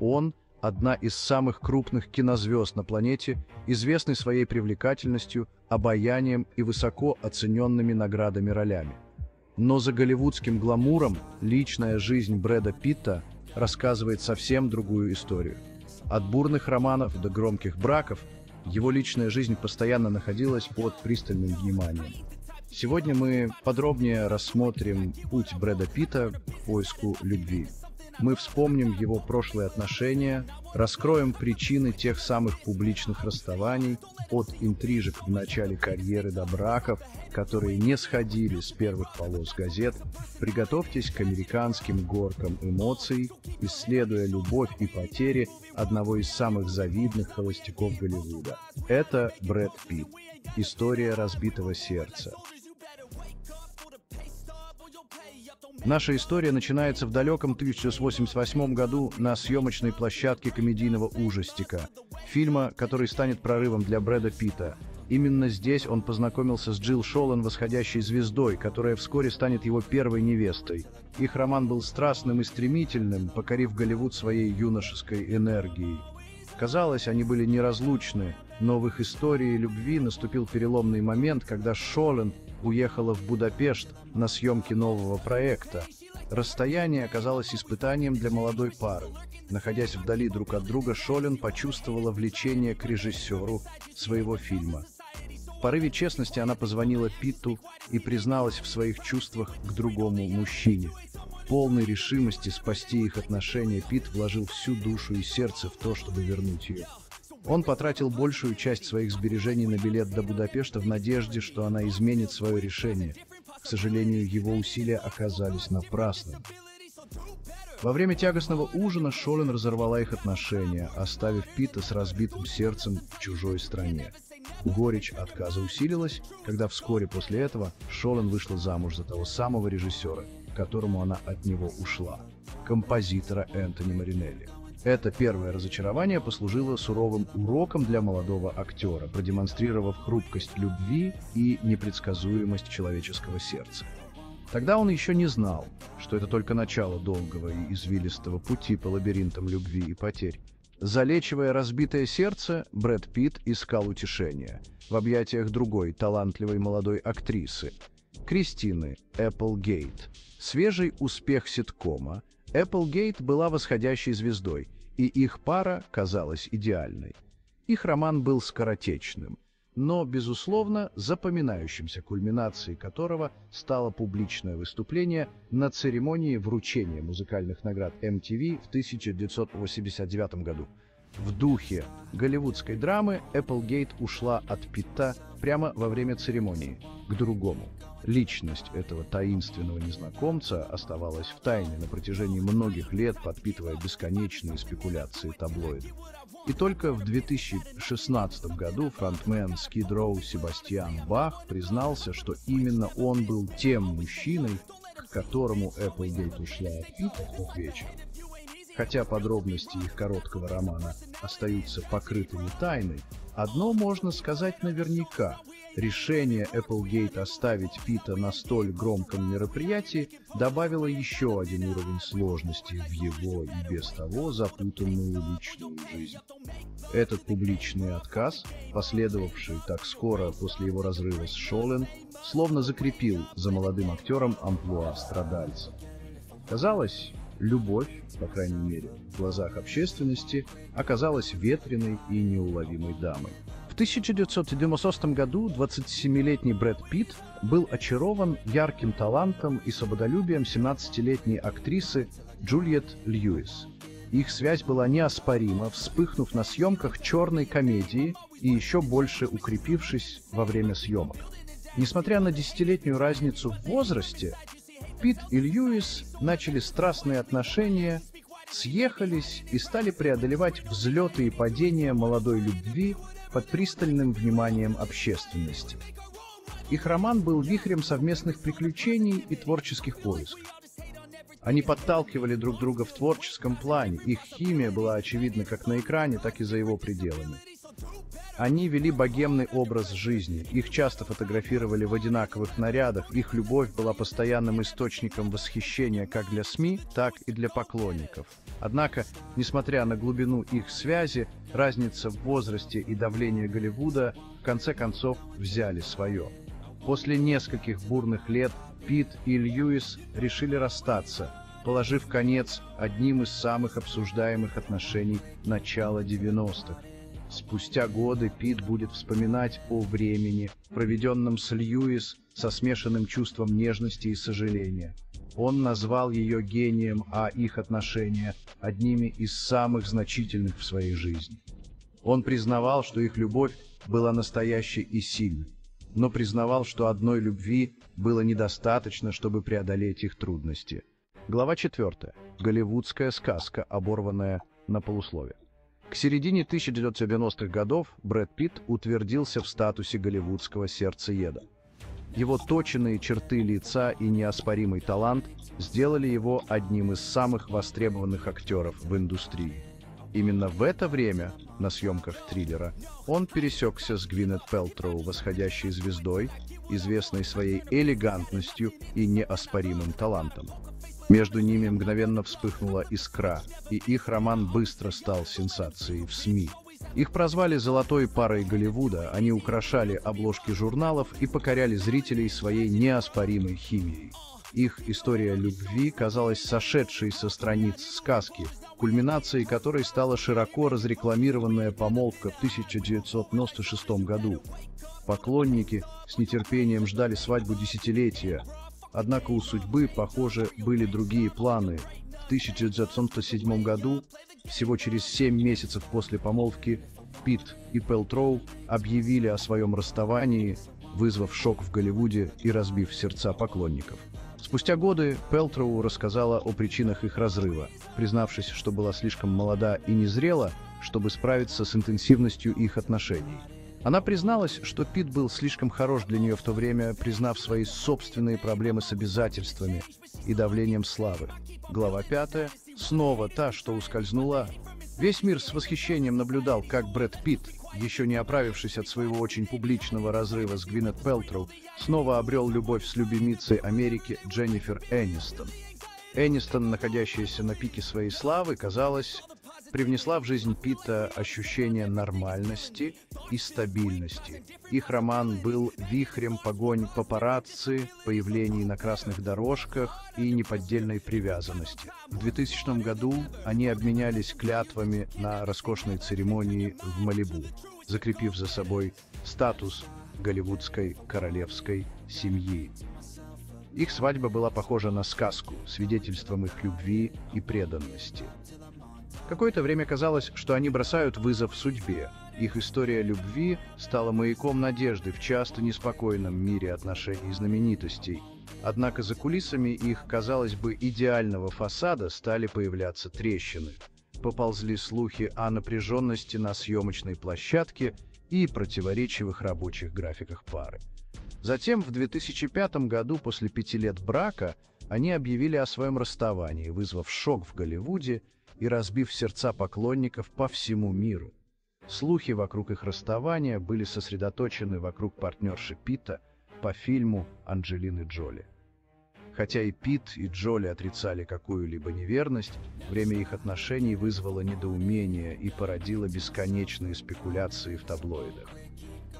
Он – одна из самых крупных кинозвезд на планете, известный своей привлекательностью, обаянием и высоко оцененными наградами ролями. Но за голливудским гламуром личная жизнь Брэда Питта рассказывает совсем другую историю. От бурных романов до громких браков его личная жизнь постоянно находилась под пристальным вниманием. Сегодня мы подробнее рассмотрим путь Брэда Питта к поиску любви. Мы вспомним его прошлые отношения, раскроем причины тех самых публичных расставаний, от интрижек в начале карьеры до браков, которые не сходили с первых полос газет. Приготовьтесь к американским горкам эмоций, исследуя любовь и потери одного из самых завидных холостяков Голливуда. Это Брэд Питт. История разбитого сердца. Наша история начинается в далеком 1988 году на съемочной площадке комедийного ужастика, фильма, который станет прорывом для Брэда Питта. Именно здесь он познакомился с Джилл Шолан, восходящей звездой, которая вскоре станет его первой невестой. Их роман был страстным и стремительным, покорив Голливуд своей юношеской энергией. Казалось, они были неразлучны, но в их истории любви наступил переломный момент, когда Шолен уехала в Будапешт на съемки нового проекта. Расстояние оказалось испытанием для молодой пары. Находясь вдали друг от друга, Шолен почувствовала влечение к режиссеру своего фильма. В порыве честности она позвонила Питу и призналась в своих чувствах к другому мужчине. В полной решимости спасти их отношения Пит вложил всю душу и сердце в то, чтобы вернуть ее. Он потратил большую часть своих сбережений на билет до Будапешта в надежде, что она изменит свое решение. К сожалению, его усилия оказались напрасными. Во время тягостного ужина Шолен разорвала их отношения, оставив Пита с разбитым сердцем в чужой стране. Горечь отказа усилилась, когда вскоре после этого Шолен вышла замуж за того самого режиссера, к которому она от него ушла, композитора Энтони Маринелли. Это первое разочарование послужило суровым уроком для молодого актера, продемонстрировав хрупкость любви и непредсказуемость человеческого сердца. Тогда он еще не знал, что это только начало долгого и извилистого пути по лабиринтам любви и потерь. Залечивая разбитое сердце, Брэд Питт искал утешения в объятиях другой талантливой молодой актрисы, Кристины Эпплгейт. Свежий успех ситкома Эпплгейт была восходящей звездой, и их пара казалась идеальной. Их роман был скоротечным, но, безусловно, запоминающимся кульминацией которого стало публичное выступление на церемонии вручения музыкальных наград MTV в 1989 году. В духе голливудской драмы Эпплгейт ушла от Питта прямо во время церемонии к другому. Личность этого таинственного незнакомца оставалась в тайне на протяжении многих лет, подпитывая бесконечные спекуляции таблоидов. И только в 2016 году фронтмен Skid Row Себастьян Бах признался, что именно он был тем мужчиной, к которому Эпплгейт ушла от Питта в тот вечер. Хотя подробности их короткого романа остаются покрытыми тайной, одно можно сказать наверняка. Решение Applegate оставить Пита на столь громком мероприятии добавило еще один уровень сложности в его и без того запутанную личную жизнь. Этот публичный отказ, последовавший так скоро после его разрыва с Шолен, словно закрепил за молодым актером амплуа страдальца. Казалось, любовь, по крайней мере, в глазах общественности, оказалась ветреной и неуловимой дамой. В 1990 году 27-летний Брэд Питт был очарован ярким талантом и свободолюбием 17-летней актрисы Джульет Льюис. Их связь была неоспорима, вспыхнув на съемках черной комедии и еще больше укрепившись во время съемок. Несмотря на десятилетнюю разницу в возрасте, Пит и Льюис начали страстные отношения, съехались и стали преодолевать взлеты и падения молодой любви под пристальным вниманием общественности. Их роман был вихрем совместных приключений и творческих поисков. Они подталкивали друг друга в творческом плане, их химия была очевидна как на экране, так и за его пределами. Они вели богемный образ жизни, их часто фотографировали в одинаковых нарядах, их любовь была постоянным источником восхищения как для СМИ, так и для поклонников. Однако, несмотря на глубину их связи, разница в возрасте и давление Голливуда в конце концов взяли свое. После нескольких бурных лет Пит и Льюис решили расстаться, положив конец одним из самых обсуждаемых отношений начала 90-х. Спустя годы Пит будет вспоминать о времени, проведенном с Льюис со смешанным чувством нежности и сожаления. Он назвал ее гением, а их отношения – одними из самых значительных в своей жизни. Он признавал, что их любовь была настоящей и сильной, но признавал, что одной любви было недостаточно, чтобы преодолеть их трудности. Глава 4. Голливудская сказка, оборванная на полусловие. К середине 1990-х годов Брэд Питт утвердился в статусе голливудского сердцееда. Его точенные черты лица и неоспоримый талант сделали его одним из самых востребованных актеров в индустрии. Именно в это время, на съемках триллера, он пересекся с Гвинет Пелтроу, восходящей звездой, известной своей элегантностью и неоспоримым талантом. Между ними мгновенно вспыхнула искра, и их роман быстро стал сенсацией в СМИ. Их прозвали «золотой парой Голливуда», они украшали обложки журналов и покоряли зрителей своей неоспоримой химией. Их история любви казалась сошедшей со страниц сказки, кульминацией которой стала широко разрекламированная помолвка в 1996 году. Поклонники с нетерпением ждали свадьбу десятилетия, Однако у судьбы, похоже, были другие планы. В 1997 году, всего через 7 месяцев после помолвки, Пит и Пелтроу объявили о своем расставании, вызвав шок в Голливуде и разбив сердца поклонников. Спустя годы Пелтроу рассказала о причинах их разрыва, признавшись, что была слишком молода и незрела, чтобы справиться с интенсивностью их отношений. Она призналась, что Пит был слишком хорош для нее в то время, признав свои собственные проблемы с обязательствами и давлением славы. Глава пятая. Снова та, что ускользнула. Весь мир с восхищением наблюдал, как Брэд Питт, еще не оправившись от своего очень публичного разрыва с Гвинет Пелтроу, снова обрел любовь с любимицей Америки Дженнифер Энистон. Энистон, находящаяся на пике своей славы, казалось, привнесла в жизнь Питта ощущение нормальности и стабильности. Их роман был вихрем погонь папарацци, появлений на красных дорожках и неподдельной привязанности. В 2000 году они обменялись клятвами на роскошной церемонии в Малибу, закрепив за собой статус голливудской королевской семьи. Их свадьба была похожа на сказку, свидетельством их любви и преданности. Какое-то время казалось, что они бросают вызов судьбе. Их история любви стала маяком надежды в часто неспокойном мире отношений знаменитостей. Однако за кулисами их, казалось бы, идеального фасада стали появляться трещины. Поползли слухи о напряженности на съемочной площадке и противоречивых рабочих графиках пары. Затем, в 2005 году, после пяти лет брака, они объявили о своем расставании, вызвав шок в Голливуде и разбив сердца поклонников по всему миру. Слухи вокруг их расставания были сосредоточены вокруг партнерши Питта по фильму Анджелины Джоли. Хотя и Пит, и Джоли отрицали какую-либо неверность, время их отношений вызвало недоумение и породило бесконечные спекуляции в таблоидах.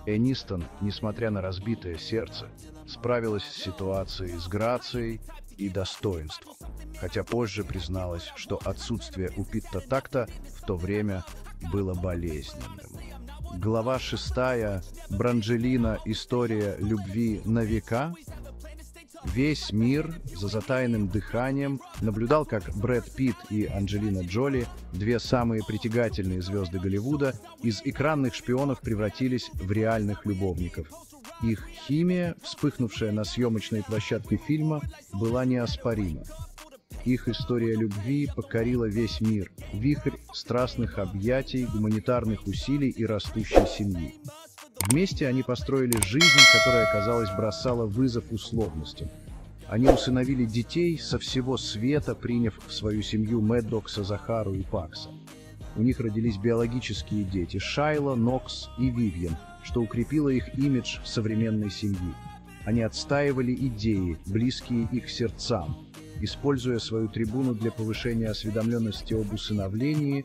Энистон, несмотря на разбитое сердце, справилась с ситуацией с грацией и достоинством, хотя позже призналась, что отсутствие у Питта такта в то время было болезненным. Глава шестая Бранджелина «История любви на века» Весь мир за затаянным дыханием наблюдал, как Брэд Питт и Анджелина Джоли, две самые притягательные звезды Голливуда, из экранных шпионов превратились в реальных любовников. Их химия, вспыхнувшая на съемочной площадке фильма, была неоспорима. Их история любви покорила весь мир, вихрь страстных объятий, гуманитарных усилий и растущей семьи. Вместе они построили жизнь, которая, казалось, бросала вызов условностям. Они усыновили детей со всего света, приняв в свою семью Мэддокса, Захару и Пакса. У них родились биологические дети Шайла, Нокс и Вивьен, что укрепило их имидж современной семьи. Они отстаивали идеи, близкие их сердцам, используя свою трибуну для повышения осведомленности об усыновлении